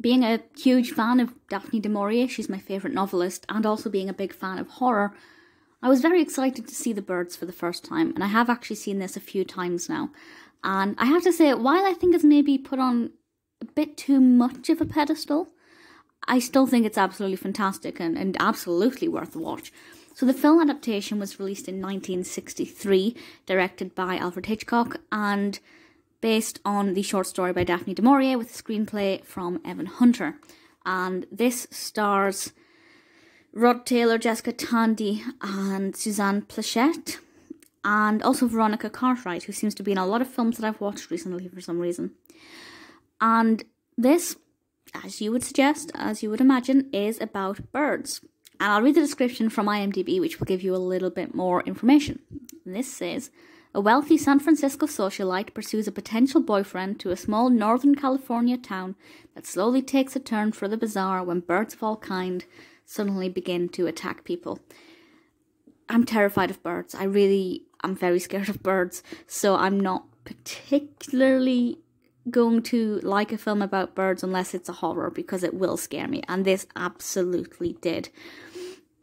being a huge fan of Daphne du Maurier, she's my favourite novelist, and also being a big fan of horror, I was very excited to see The Birds for the first time, and I have actually seen this a few times now. And I have to say, while I think it's maybe put on a bit too much of a pedestal, I still think it's absolutely fantastic and, and absolutely worth a watch. So the film adaptation was released in 1963, directed by Alfred Hitchcock, and based on the short story by Daphne du Maurier with a screenplay from Evan Hunter. And this stars Rod Taylor, Jessica Tandy, and Suzanne Pleshette, and also Veronica Cartwright, who seems to be in a lot of films that I've watched recently for some reason. And this, as you would suggest, as you would imagine, is about birds. And I'll read the description from IMDb, which will give you a little bit more information. This says A wealthy San Francisco socialite pursues a potential boyfriend to a small Northern California town that slowly takes a turn for the bizarre when birds of all kind suddenly begin to attack people. I'm terrified of birds. I really am very scared of birds, so I'm not particularly going to like a film about birds unless it's a horror because it will scare me, and this absolutely did.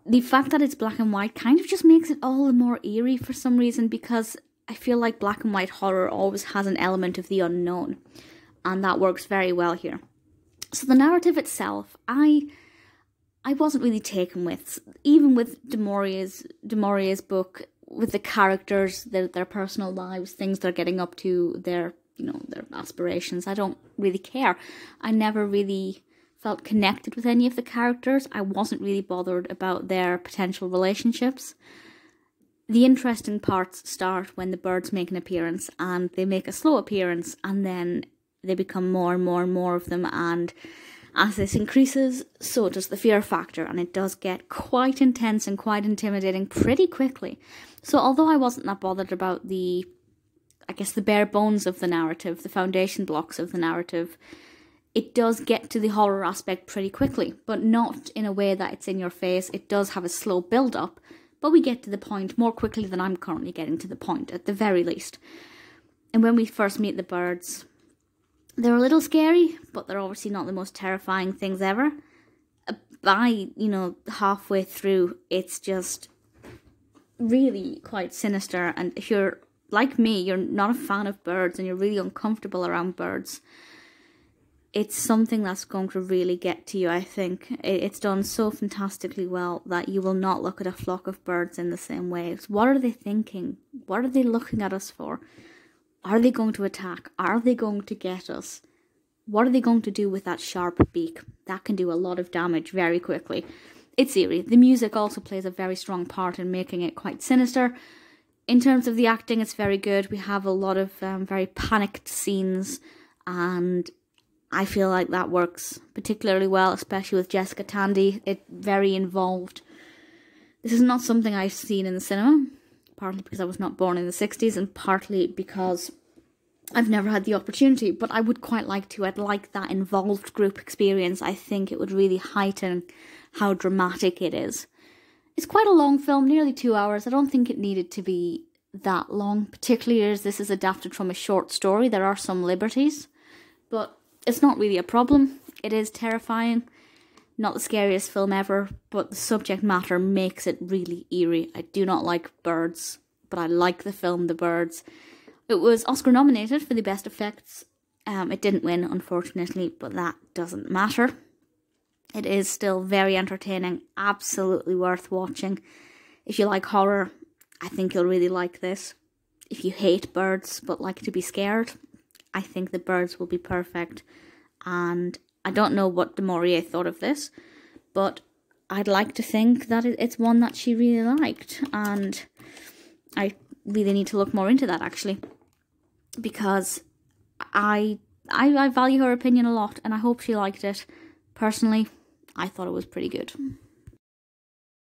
The fact that it's black and white kind of just makes it all the more eerie for some reason because I feel like black and white horror always has an element of the unknown, and that works very well here. So the narrative itself, I I wasn't really taken with, even with Maurier's Maurier's book, with the characters, their their personal lives, things they're getting up to, their you know their aspirations. I don't really care. I never really felt connected with any of the characters. I wasn't really bothered about their potential relationships. The interesting parts start when the birds make an appearance and they make a slow appearance and then they become more and more and more of them and as this increases, so does the fear factor, and it does get quite intense and quite intimidating pretty quickly. So, although I wasn't that bothered about the, I guess, the bare bones of the narrative, the foundation blocks of the narrative, it does get to the horror aspect pretty quickly, but not in a way that it's in your face. It does have a slow build up, but we get to the point more quickly than I'm currently getting to the point, at the very least. And when we first meet the birds, they're a little scary, but they're obviously not the most terrifying things ever. Uh, by, you know, halfway through, it's just really quite sinister. And if you're like me, you're not a fan of birds and you're really uncomfortable around birds, it's something that's going to really get to you, I think. It's done so fantastically well that you will not look at a flock of birds in the same way. What are they thinking? What are they looking at us for? Are they going to attack? Are they going to get us? What are they going to do with that sharp beak? That can do a lot of damage very quickly. It's eerie. The music also plays a very strong part in making it quite sinister. In terms of the acting, it's very good. We have a lot of um, very panicked scenes, and I feel like that works particularly well, especially with Jessica Tandy. It very involved. This is not something I've seen in the cinema partly because I was not born in the 60s and partly because I've never had the opportunity, but I would quite like to. I'd like that involved group experience. I think it would really heighten how dramatic it is. It's quite a long film, nearly two hours. I don't think it needed to be that long, particularly as this is adapted from a short story. There are some liberties, but it's not really a problem. It is terrifying. Not the scariest film ever, but the subject matter makes it really eerie. I do not like birds, but I like the film The Birds. It was Oscar nominated for the best effects. Um, it didn't win, unfortunately, but that doesn't matter. It is still very entertaining, absolutely worth watching. If you like horror, I think you'll really like this. If you hate birds but like to be scared, I think the birds will be perfect. And I don't know what du Maurier thought of this, but I'd like to think that it's one that she really liked, and I really need to look more into that actually, because I I, I value her opinion a lot, and I hope she liked it. Personally, I thought it was pretty good.